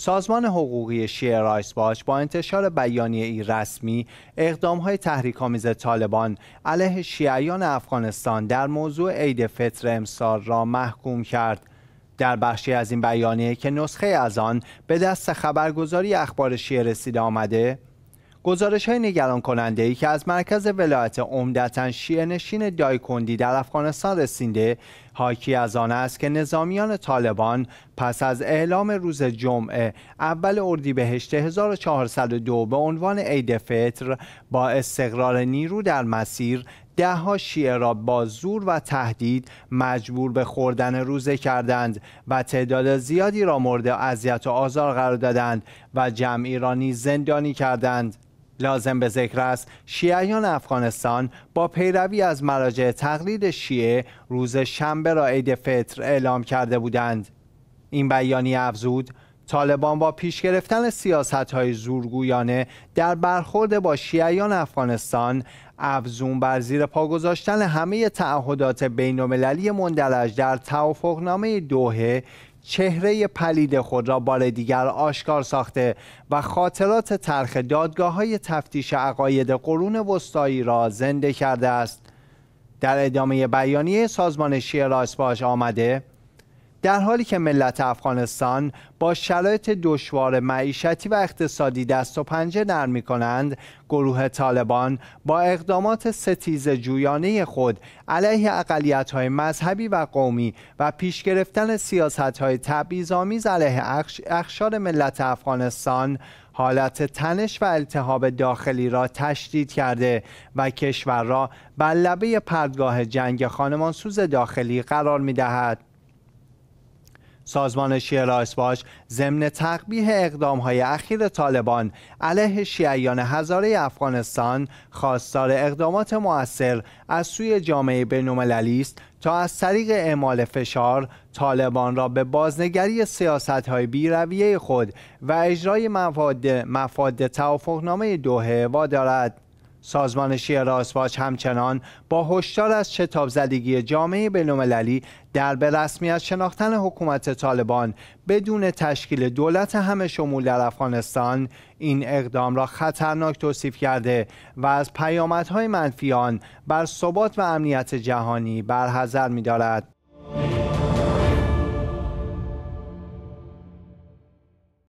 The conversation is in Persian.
سازمان حقوقی شیعه رایس باش با انتشار بیانیه ای رسمی اقدام های تحریک آمیز طالبان علیه شیعیان افغانستان در موضوع عید فطر امسال را محکوم کرد. در بخشی از این بیانیه که نسخه از آن به دست خبرگزاری اخبار شیعه رسیده آمده گزارش های نگران کننده ای که از مرکز ولایت عمدتا شیعه نشین دایکندی در افغانستان رسیده حاکی از آن است که نظامیان طالبان پس از اعلام روز جمعه اول اردیبهشت 1402 به عنوان عید فطر با استقرار نیرو در مسیر دهها شیعه را با زور و تهدید مجبور به خوردن روزه کردند و تعداد زیادی را مورد اذیت و آزار قرار دادند و جمعی را نیز زندانی کردند. لازم به ذکر است شیعیان افغانستان با پیروی از مراجع تقلید شیعه روز شنبه را عید فطر اعلام کرده بودند. این بیانی افزود طالبان با پیش گرفتن سیاست های زورگویانه در برخورد با شیعیان افغانستان افزون بر زیر پا گذاشتن همه تعهدات بین المللی مندرج در توافقنامه دوحه چهره پلید خود را بار دیگر آشکار ساخته و خاطرات ترخ دادگاه های تفتیش عقاید قرون وسطایی را زنده کرده است. در ادامه بیانیه سازمان شیعه راسپاش آمده در حالی که ملت افغانستان با شرایط دشوار معیشتی و اقتصادی دست و پنجه نرم می کنند گروه طالبان با اقدامات ستیز جویانه خود علیه اقلیت های مذهبی و قومی و پیش گرفتن سیاست های تبعیض‌آمیز علیه اخشار ملت افغانستان حالت تنش و التهاب داخلی را تشدید کرده و کشور را بر لبه پردگاه جنگ خانمانسوز داخلی قرار می دهد. سازمان شیعه رایسواش ضمن تقبیه اقدام های اخیر طالبان علیه شیعیان هزاره افغانستان خواستار اقدامات موثر از سوی جامعه بینالمللی است تا از طریق اعمال فشار طالبان را به بازنگری سیاست های بیرویه خود و اجرای مفاد, مفاد توافقنامه دوحه وادارد. سازمان شیعه راسپاچ همچنان با هشدار از شتاب زدگی جامعه بینالمللی در به رسمیت شناختن حکومت طالبان بدون تشکیل دولت همه شمول در افغانستان این اقدام را خطرناک توصیف کرده و از پیامدهای منفی آن بر ثبات و امنیت جهانی برحذر می‌دارد.